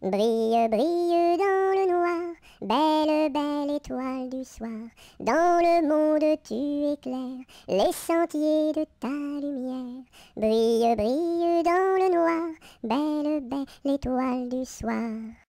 Brille, brille dans le noir, belle, belle étoile du soir. Dans le monde tu éclaires les sentiers de ta lumière. Brille, brille dans le noir, belle, belle étoile du soir.